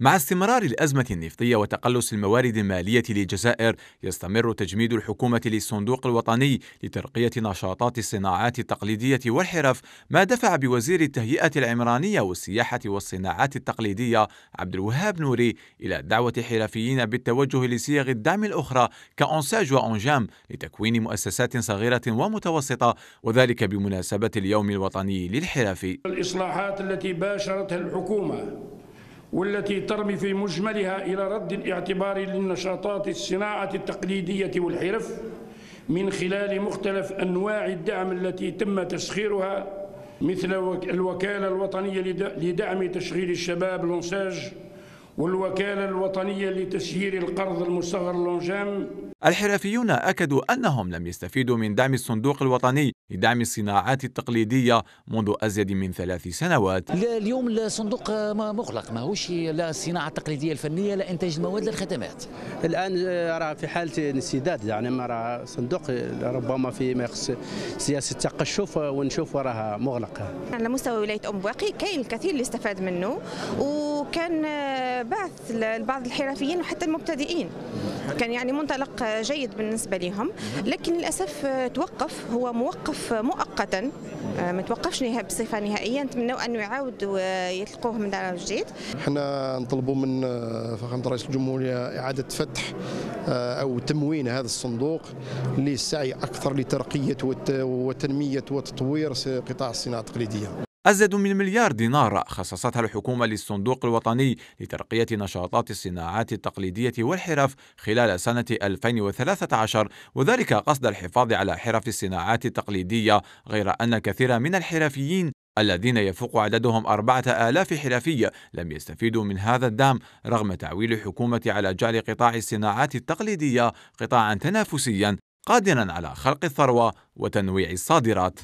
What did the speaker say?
مع استمرار الأزمة النفطية وتقلص الموارد المالية للجزائر يستمر تجميد الحكومة للصندوق الوطني لترقية نشاطات الصناعات التقليدية والحرف ما دفع بوزير التهيئة العمرانية والسياحة والصناعات التقليدية عبد الوهاب نوري إلى دعوة حرفيين بالتوجه لصيغ الدعم الأخرى كأنساج وأنجام لتكوين مؤسسات صغيرة ومتوسطة وذلك بمناسبة اليوم الوطني للحرف. الإصلاحات التي باشرتها الحكومة والتي ترمي في مجملها إلى رد الاعتبار للنشاطات الصناعة التقليدية والحرف من خلال مختلف أنواع الدعم التي تم تسخيرها مثل الوكالة الوطنية لدعم تشغيل الشباب لونساج والوكالة الوطنية لتسيير القرض المصغر لونجام الحرفيون أكدوا أنهم لم يستفيدوا من دعم الصندوق الوطني لدعم الصناعات التقليدية منذ أزيد من ثلاث سنوات. اليوم الصندوق مغلق. ما هوش لا الصناعة التقليدية الفنية لا إنتاج المواد للخدمات الآن راه في حالة انسداد. يعني ما راه صندوق ربما فيما يخص سياسة التقشف ونشوف راها مغلقة على مستوى ولاية أم بواقي كاين الكثير اللي استفاد منه وكان بعث لبعض الحرفيين وحتى المبتدئين. كان يعني منطلق جيد بالنسبة لهم لكن للأسف توقف. هو موقف مؤقتا ما توقفش بصفة نهائية. نتمنوا أنه يعاودوا ويطلقوه من جديد إحنا نطلبوا من فخامة رئيس الجمهورية إعادة فتح أو تموين هذا الصندوق للسعي أكثر لترقية وتنمية وتطوير قطاع الصناعة التقليدية. أزيد من مليار دينار خصصتها الحكومة للصندوق الوطني لترقية نشاطات الصناعات التقليدية والحرف خلال سنة 2013 وذلك قصد الحفاظ على حرف الصناعات التقليدية غير أن كثير من الحرفيين الذين يفوق عددهم أربعة آلاف حرفي لم يستفيدوا من هذا الدعم رغم تعويل الحكومة على جعل قطاع الصناعات التقليدية قطاعا تنافسيا قادرا على خلق الثروة وتنويع الصادرات.